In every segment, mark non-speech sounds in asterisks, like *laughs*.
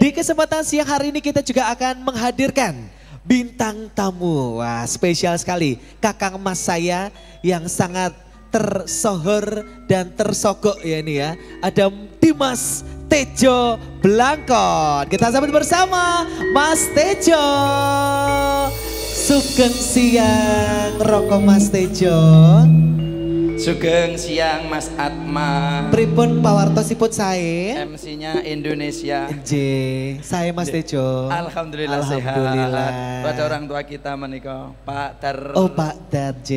Di kesempatan siang hari ini kita juga akan menghadirkan bintang tamu. Wah spesial sekali. Kakang mas saya yang sangat tersohor dan tersogok ya ini ya. Ada Dimas Tejo Blangkon. Kita sambut bersama Mas Tejo. Sugeng siang rokok Mas Tejo. Sugeng siang Mas Atma. Pripun Pawarto siput saya. MC-nya Indonesia. J, saya Mas Tejo. Alhamdulillah, Alhamdulillah. sehat. Pada orang tua kita menikah Pak Dar. Oh Pak Dar J.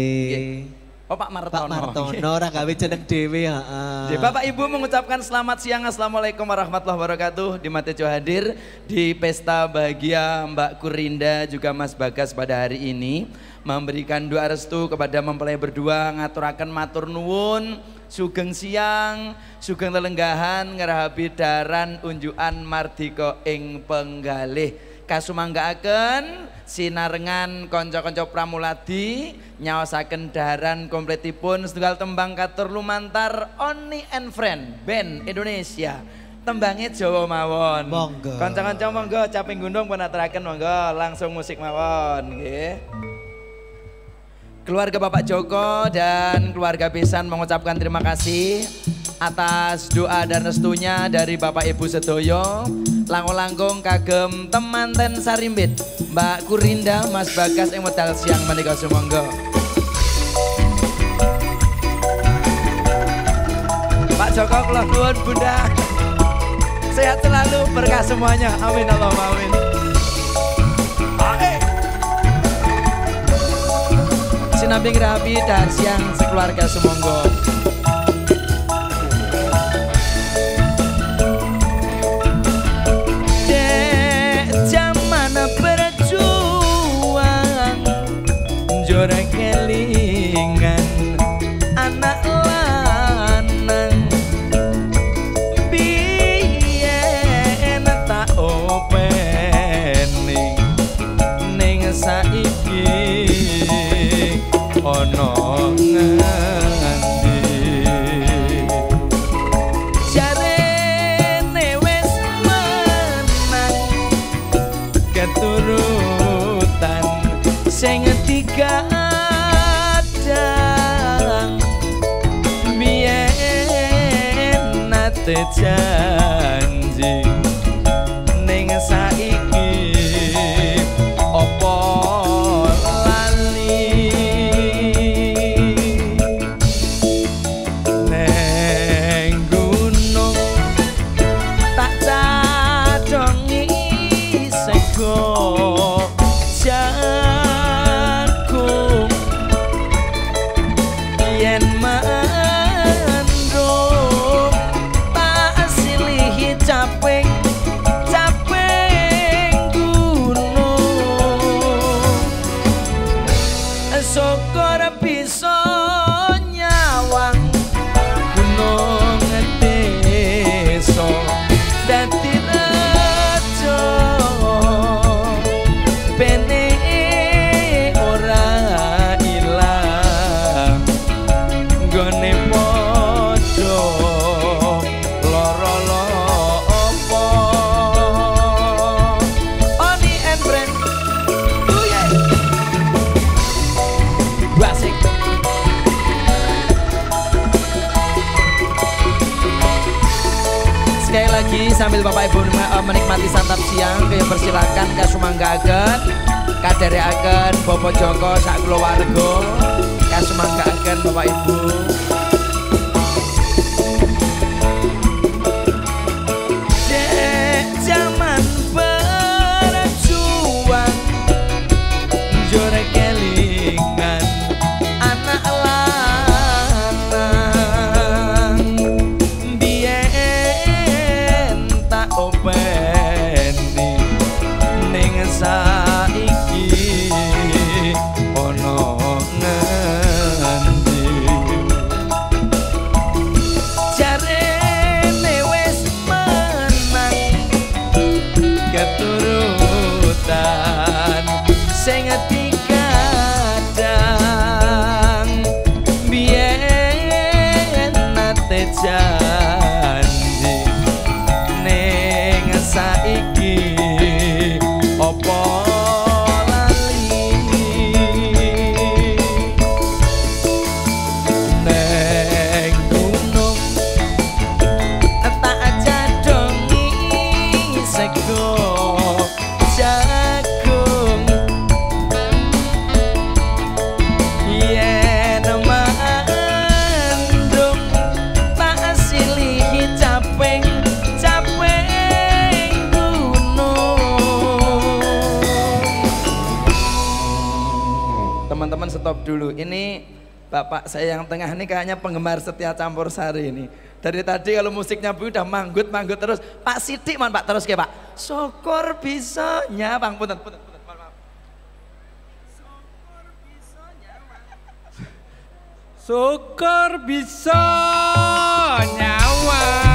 Oh Pak Martono. Pak Martono orang gawe jeneng dhewe ya. Jadi Bapak Ibu mengucapkan selamat siang Assalamualaikum warahmatullahi wabarakatuh Di Tejo hadir di pesta bahagia Mbak Kurinda juga Mas Bagas pada hari ini Memberikan doa restu kepada mempelai berdua Ngaturakan matur nuwun Sugeng siang, sugeng telenggahan Ngerahabi daran unjukan mardika ing penggalih Kasumanggaaken sinarengan konco-konco pramuladi nyawasaken daharan kompletipun setunggal tembang katur lumantar Oni and Friend band Indonesia. Tembangnya Jawa mawon. Monggo. Konco-konco monggo caping gundung penaturaken monggo langsung musik mawon nggih. Keluarga Bapak Joko dan keluarga Besan mengucapkan terima kasih atas doa dan restunya dari Bapak Ibu Sedoyo langkung-langkung kagem temanten sarimbit. Mbak Kurinda Mas Bagas yang medal siang menika sumangga Pak Joko kula nuwun Bunda. Sehat selalu berkah semuanya. Amin Allahumma amin. Sinambing rapi dan siang sekeluarga semonggo llora que gadang Mien na sambil Bapak Ibu eh, menikmati santap siang kaya persilakan ke Sumanggaken akan Bobo Joko sak keluarga akan Bapak Ibu rutan sing stop dulu. Ini bapak saya yang tengah ini kayaknya penggemar setia campur sari ini. Dari tadi kalau musiknya bu udah manggut manggut terus Pak Sidik man Pak terus ke Pak. Syukur bisanya Bang. Punten punten punten. Syukur bisa nyawa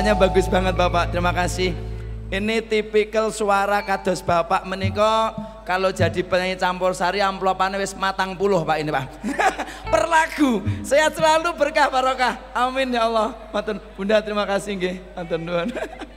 Suaranya bagus banget Bapak, terima kasih. Ini tipikal suara kados Bapak meniko kalau jadi penyanyi campur sari amplopannya wis matang puluh Pak ini Pak. *laughs* per lagu, sehat selalu berkah barokah. Amin ya Allah. Matur Bunda terima kasih nggih. Matur nuwun. *laughs*